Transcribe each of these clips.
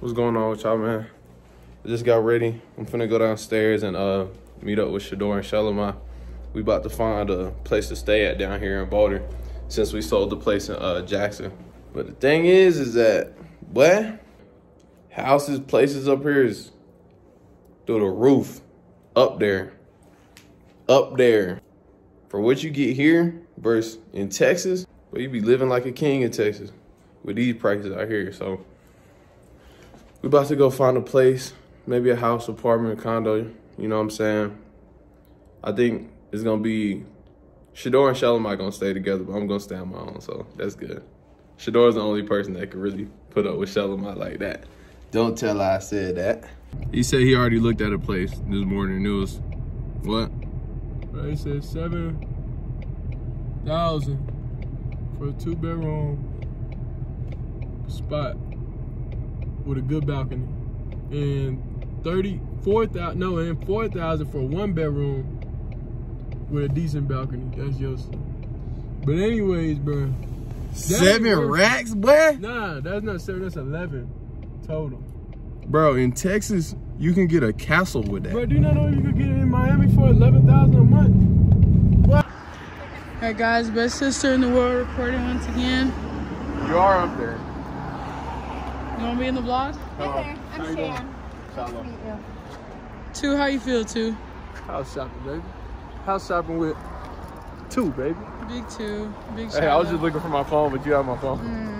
What's going on with y'all, man? I just got ready. I'm finna go downstairs and uh meet up with Shedeur and Shelomi. We about to find a place to stay at down here in Boulder since we sold the place in uh Jackson. But the thing is, is that what houses, places up here is through the roof, up there, up there. For what you get here versus in Texas, but you be living like a king in Texas with these prices out here. So we about to go find a place, maybe a house, apartment, condo. You know what I'm saying? I think it's gonna be Shedeur and Shelomi gonna stay together, but I'm gonna stay on my own, so that's good. Shedeur's the only person that could really put up with Shelomi like that. Don't tell I said that. He said he already looked at a place this morning. It was what? He said seven thousand for a two bedroom spot with a good balcony, and thirty four thousand no, and four thousand for one bedroom with a decent balcony. That's yours. But anyways, bro. Seven racks, boy? Nah, that's not seven. That's eleven total. Bro, in Texas, you can get a castle with that. Bro, do you not know you could get it in Miami for eleven thousand a month? What? Alright guys, best sister in the world recording once again. You are up there. You wanna be in the vlog? Hi there, I'm Shan. Nice to meet you. Two, how you feel, Two? House shopping, baby. House shopping with two, baby. Big two, big Hey, I was just looking for my phone, but you have my phone. Mm.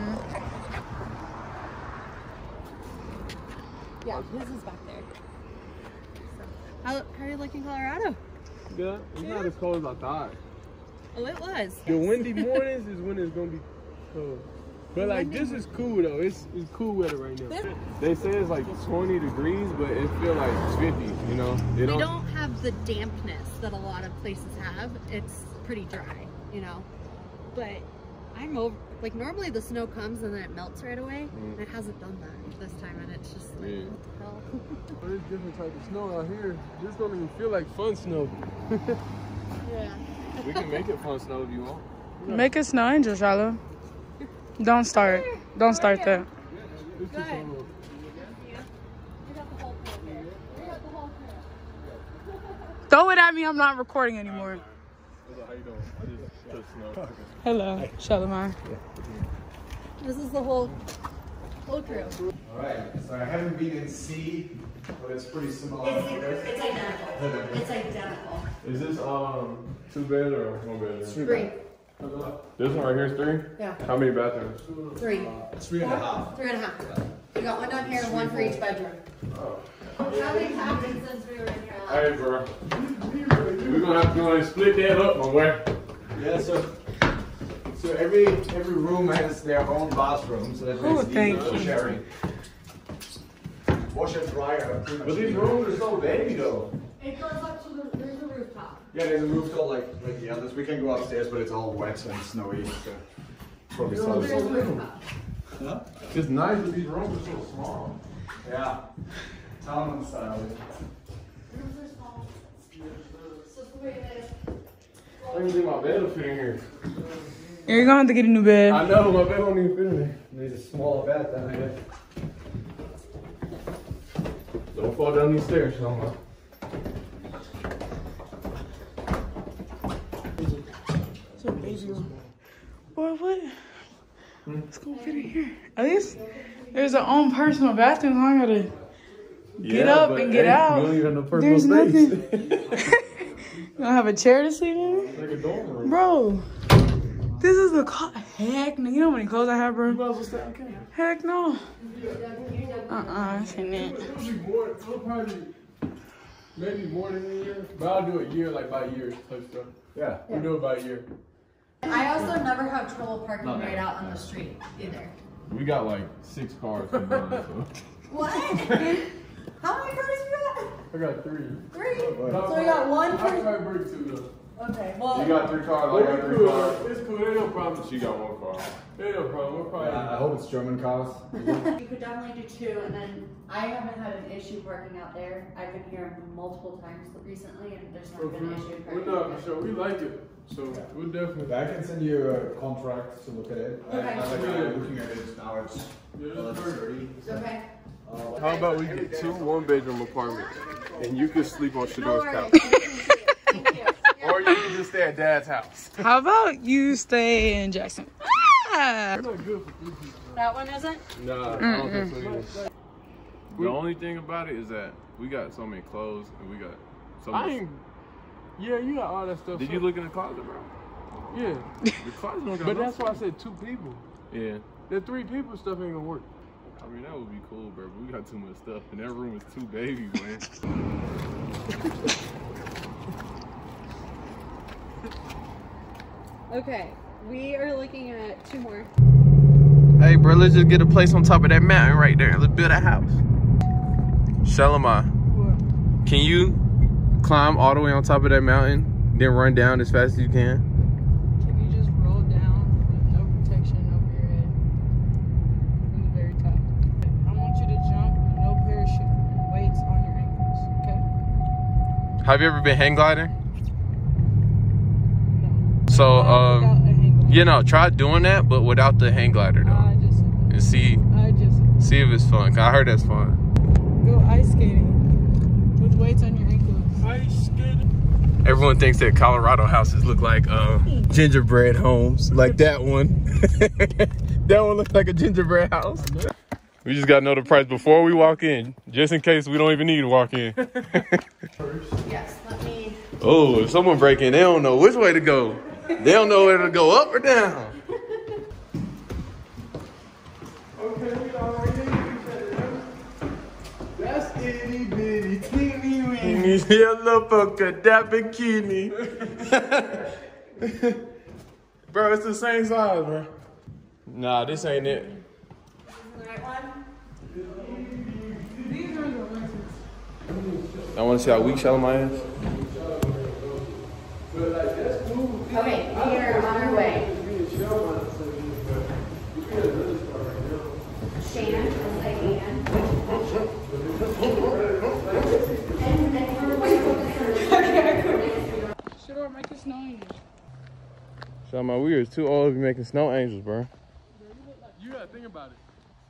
Yeah, his is back there. How, how are you liking Colorado? Good. It's not as cold as I thought. Oh, it was. The windy mornings is when it's gonna be cold. But like this is cool though. It's it's cool weather right now. They say it's like 20 degrees, but it feel like 50. You know, they don't, don't have the dampness that a lot of places have. It's pretty dry, you know. But I'm over. Like normally the snow comes and then it melts right away, mm. and it hasn't done that this time, and it's just like yeah. what the hell. There's different type of snow out here. This don't even feel like fun snow. yeah. We can make it fun snow if you want. Yeah. Make it snow angel, Shilo. Don't start. Don't start that. Throw it at me. I'm not recording anymore. Hello, Shelomi. This is the whole whole crew. All right. So I haven't been in C, but it's pretty similar. It's, it's identical. It's identical. Is this um two bed or one bed? Three. This one right here is three? Yeah. How many bathrooms? Three. Three and a half. Three and a half. We got one down here and one for each bedroom. Oh. How many happened since we were in here last? Hey, bro. We're gonna have to go and split that up, my boy. Yeah, so so every every room has their own bathroom, so that oh, makes thank you. sharing. Wash and dryer. But these rooms are so baby though. It goes up to the there's a rooftop. Yeah, there's a rooftop like like the others. We can go upstairs, but it's all wet and snowy. So uh, probably so there's a rooftop. Huh? It's nice, but these rooms are so small. Yeah. Town style. Rooms are small. So it's the way it is. I don't think my bed will fit in here. You're gonna have to get a new bed. I know, my bed won't even fit in there. There's a small bed than I had. Don't fall down these stairs, Selma. So baby. Boy, what? Let's go fit in here. At least there's our own personal bathroom. So I gotta get yeah, up and get hey, out. You don't even have no There's space. nothing. you don't have a chair to sleep in? like a dorm room. Bro, this is the co- heck no. You know how many clothes I have, bro? You might as well. Heck no. Uh-uh, I seen that. It'll be more, it'll probably maybe more than a year, but I'll do it year like by year type stuff. Yeah. We do it by year. I also never have trouble parking right out on the street either. We got like six cars. combined, so. What? How many cars you got? I got three. Three. Oh, so we got one I for. might break two though. Okay. Well. You got three cars. I got three cars. It's cool. Ain't no problem. She got one car. Ain't no problem. We're probably. I hope it's German cars. You could definitely do two, and then I haven't had an issue parking out there. I've been here multiple times recently, and there's not been an issue We're parking. not for sure. We like it, so we'll definitely. I can send you a contract to look at it. Okay. I like I'm looking at it now. It's Yeah, well, that's it's perfect. 30. so, Okay. Um, How about we get two one bedroom apartments and you can sleep on Shedeur's couch? or you can just stay at dad's house. How about you stay in Jackson? Ah! That one isn't? Nah, I don't think so. The only thing about it is that we got so many clothes and we got so I much. ain't. Yeah, you got all that stuff. Did you look in the closet, bro? Yeah, The closet don't got but no that's why I said two people. Yeah. The three people stuff ain't gonna work. I mean, that would be cool, bro. But we got too much stuff. And that room is two babies, man. Okay, we are looking at two more. Hey, bro, let's just get a place on top of that mountain right there. Let's build a house. Shelomi, can you climb all the way on top of that mountain, then run down as fast as you can? Can you just roll down with no protection over your head from the very top? I want you to jump with no parachute and weights on your ankles, okay? Have you ever been hang gliding? No. So, um, you know, try doing that, but without the hang glider though, I just and see. I just see if it's fun. I heard that's fun. Go ice skating with weights on your ankles. Ice skating. Everyone thinks that Colorado houses look like uh, gingerbread homes, like that one. that one looks like a gingerbread house. We just gotta know the price before we walk in, just in case we don't even need to walk in. Yes, let me. oh, if someone break in, they don't know which way to go. They don't know whether to go up or down. That's itty bitty teeny weeny. Yellow polka dot bikini. bro, it's the same size, bro. Nah, this ain't it. The right one? I want to see how weak Shelomi is. Okay, we are on our way. Shan, as I can. Shedeur, make a snow angel. Shelomi, we are too old to be making snow angels, bro. You gotta think about it.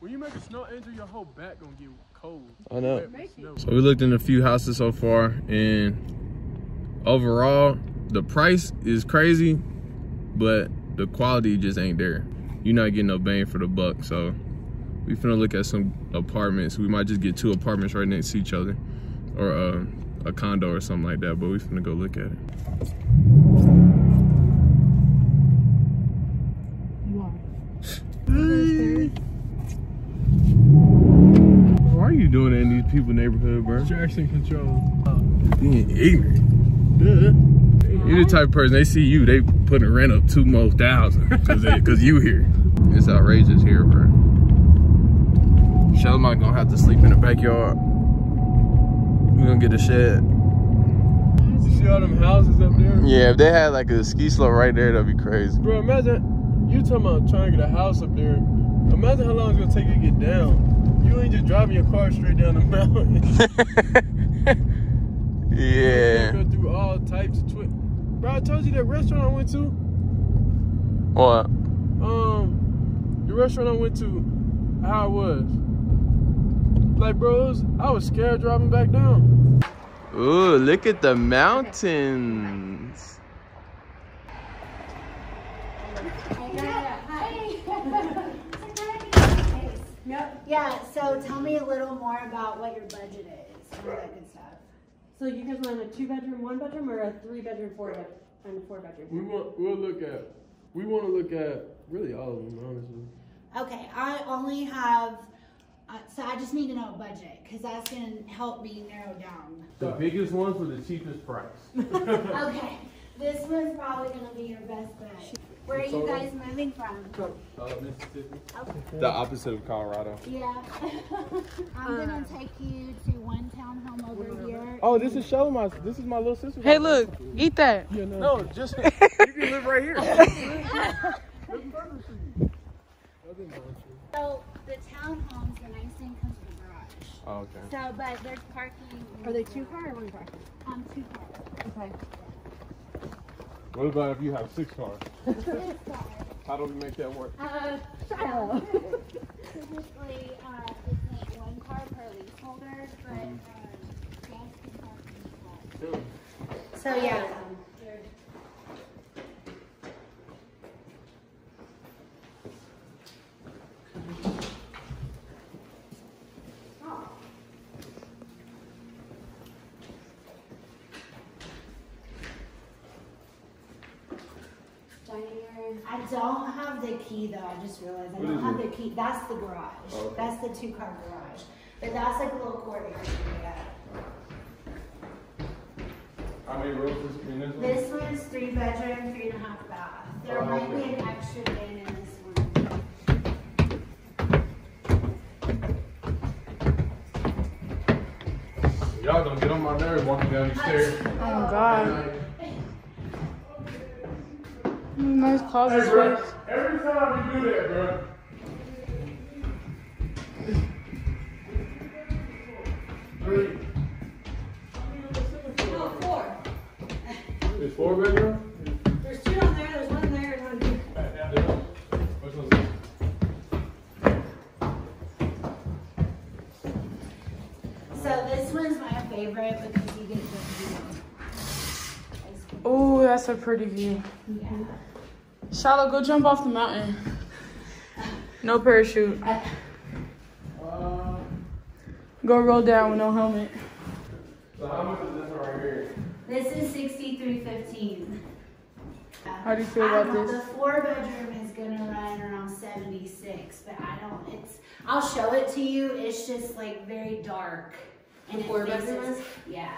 When you make a snow angel, your whole back gonna get cold. I know. Wet with snow. So we looked in a few houses so far, and overall, the price is crazy, but the quality just ain't there. You're not getting no bang for the buck. So we finna look at some apartments. We might just get two apartments right next to each other, or uh, a condo or something like that. But we finna go look at it. Why are you doing that in these people neighborhood, bro? Traction control. Being ignorant. Duh. You're the type of person they see you, they putting a rent up two more thousand because because you here. It's outrageous here, bro. Shelomi gonna have to sleep in the backyard. We're gonna get a shed. You see all them houses up there? Yeah, if they had like a ski slope right there, that'd be crazy. Bro, imagine you talking about trying to get a house up there. Imagine how long it's gonna take you to get down. You ain't just driving your car straight down the mountain. yeah. Go through all types of twist. Bro, I told you that restaurant I went to. What? Um, the restaurant I went to, how it was. Like, bro, it was, I was scared driving back down. Ooh, look at the mountains. Yeah, so tell me a little more about what your budget is, all that good stuff. So you guys want a two bedroom, one bedroom, or a three bedroom, four bed, and a four We bedroom? want, we'll look at, we want to look at really all of them, honestly. Okay, I only have, uh, so I just need to know a budget, because that's gonna help me narrow down. The biggest ones for the cheapest price. Okay, this one's probably gonna be your best bet. Where are you guys moving from? Uh, Mississippi. The opposite of Colorado. Yeah. I'm gonna take you to one townhome over here. Oh, this is Shelomi's. This is my little sister. Hey, look, eat that. Yeah, no. no, just you can live right here. So the townhomes, the nice thing comes with a garage. Oh, okay. So, but there's parking. Are they two car or one car? Um, two cars. Okay. What about if you have six cars? Six cars. How do we make that work? Uh, Shilo. Typically, uh, it's like one car per lease. trailer, but um, Josh can park in the car. So yeah. Dining room. I don't have the key though. I just realized I What don't have it? the key. That's the garage. Oh, okay. That's the two car garage. But that's like a little courtyard. Yeah. How many rooms is in this one? This one's three bedroom, three and a half bath. There Oh, might okay. be an extra bin in this one. Y'all gonna get on my nerves walking down these stairs. Oh God. Nice closet Hey, bro, space. every time you do that, bro. Three. No, four. It's four bedroom? There's two on there, there's one there and one here. Which one's this? So this one's my favorite because you get the view. Oh, that's a pretty view. Yeah. Shelomi, go jump off the mountain. No parachute. Uh, Go roll down with no helmet. so how much is this one right here? This is sixty-three fifteen. How do you feel about this? The four bedroom is gonna run around seventy-six, but I don't, it's, I'll show it to you, it's just like very dark. And The it four faces- bedroom? Yeah,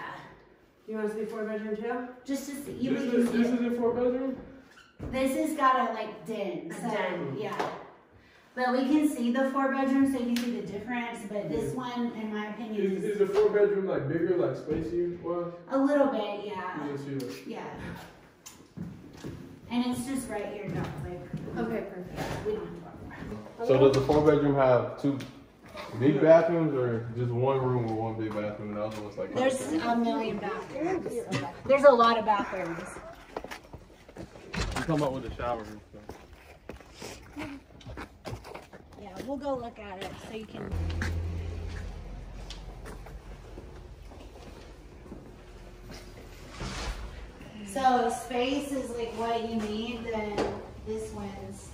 You want it to be four bedroom too? just to see, you This can is, see this it. is a four bedroom? This has got a like den, A so, den. yeah. But we can see the four bedroom, so you can see the difference, but this one, in my opinion, Is, is is the four bedroom like bigger, like spacey was? a little bit, yeah, You just see it. yeah. And it's just right here, no, like, Okay, perfect. we don't have to walk. So does the four bedroom have two big bathrooms or just one room with one big bathroom and the other one's like? There's a million bathrooms. There's a lot of bathrooms. You come up with a shower and stuff. Yeah, we'll go look at it so you can. So space is like what you need, then this one's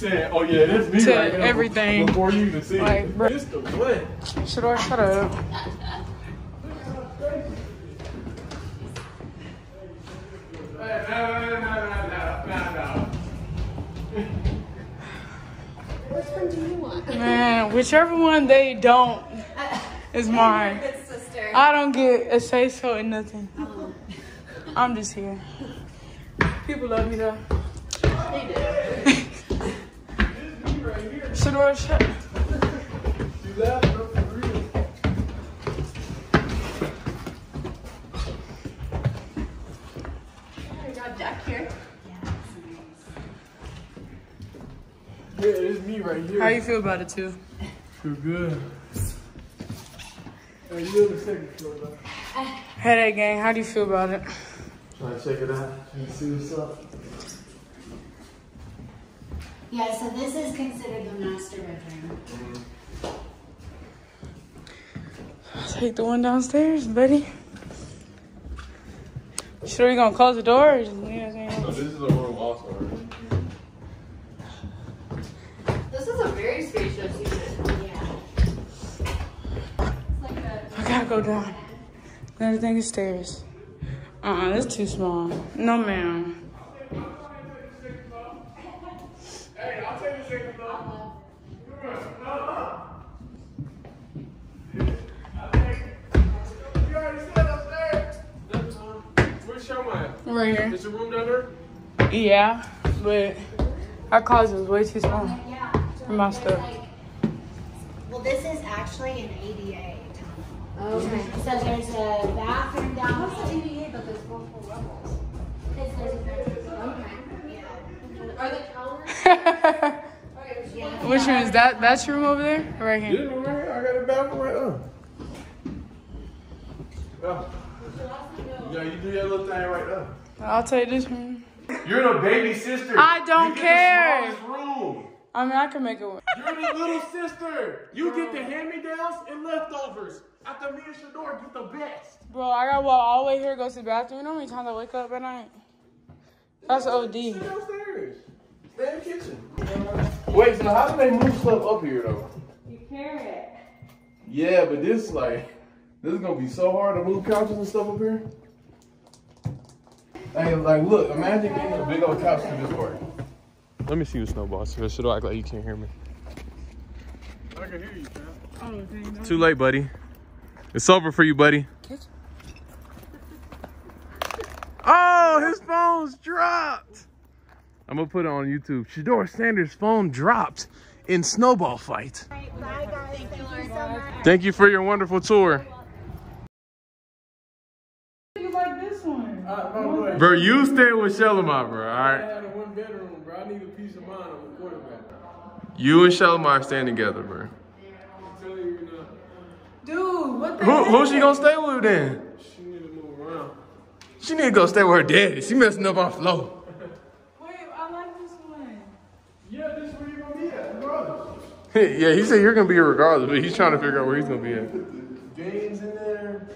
saying, oh yeah, that's me To right now," everything. before you even see Like, it. bro- It's the what? Shedeur, shut up. No, no, no, no, no, no. Which one do you want? Man, whichever one they don't is mine. I don't get a say so in nothing. Uh-huh. I'm just here. People love me though. They do. Shedeur, shut You laugh, bro, for real. I got Jack here. Yeah, that's nice. Yeah, it's me right here. How you feel about it too? Feel good. Hey, you on the second floor, though. Headache gang, how do you feel about it? Trying to check it out and see what's up. Yeah, so this is considered the master bedroom. Take the one downstairs, buddy. Sure you're gonna close the door or just leave us in? So this is a room also, right? This is a very spacious unit. Yeah. It's like a I gotta go down. Everything is stairs. Uh-uh, that's too small. No, ma'am. Right here. Is the room down there? Yeah, but our closet is way too small for my stuff. Well, this is actually an ADA. Okay. So there's a bathroom down What's the. ADA, but there's multiple levels? It's- there's a bedroom. Okay. Yeah. Are the counters? Okay, there's Yeah. one. Which room is that? That's your room over there? Or Right Yeah, here. right here. I got a bathroom right there. Yeah. Yeah, you do your little thing right there. I'll take this room. You're the baby sister. I don't You get care. The room. I mean, I can make it work. You're the little sister. You get the hand-me-downs and leftovers. After me and Shedeur get the best. Bro, I gotta walk all the way here, go to the bathroom. You know how many times I wake up at night? That's OD. Sit downstairs. Stay in the kitchen. Wait, so how do they move stuff up here though? You carry it. Yeah, but this like this is gonna be so hard to move couches and stuff up here. Hey, like look, imagine getting a big old couch to this work. Let me see you snowball. So should I act like you can't hear me? I can hear you, fam. Oh, okay. Too late, buddy. It's over for you, buddy. Oh, his phone's dropped. I'm gonna put it on YouTube. Shedeur Sanders' phone dropped in snowball fight. Bye. Thank you so. Thank you for your wonderful tour. You like this one? Uh, no, go ahead. Bro, you stay with Shelomi, bro, all I had a one bedroom, bro. I need a peace of mind on the quarterback. You and Shelomi stand together, bro. I'm telling you right now, Dude, what the Who, heck? who's she gonna stay with then? she need to move around. She need to go stay with her daddy. She messing up our flow. Wait, I like this one. Yeah, this is where you gonna be at, regardless. yeah, he said you're gonna be here regardless, but he's trying to figure out where he's gonna be at. Put games in there.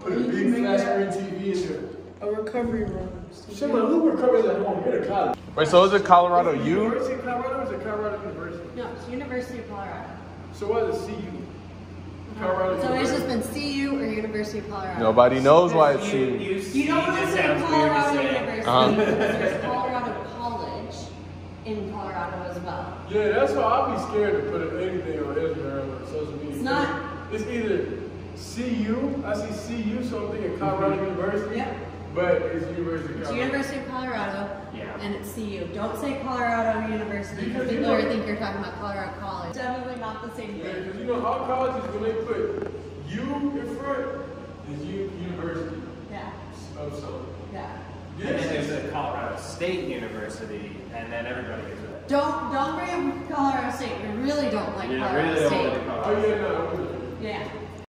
Put a big flat screen TV in there. A recovery room. Shit, man, who recovers at home? You're to college. Wait, so is it Colorado U? University of Colorado or is it Colorado University? No, it's University of Colorado. So what is CU? Colorado So it's just been CU or University of Colorado. Nobody knows why it's You, C. you, You don't want to say Colorado University Uh-huh. there's Colorado College in Colorado as well. Yeah, that's why I'll be scared to put anything on Instagram or social media. It's not- It's either CU, I see CU, so I'm thinking Colorado University. Yep. But it's University of Colorado. It's Colorado. University of Colorado Yeah. and it's CU. Don't say Colorado University because Because you people are know- think you're talking about Colorado College. Definitely not the same Yeah, thing. because you know, all colleges, when they put U in front, is U University Yeah, of something. yeah. And then there's is, a Colorado State University, and then everybody gets it. Don't don't bring up Colorado State. We really don't like Yeah, Colorado really don't State. like oh yeah, no. Yeah.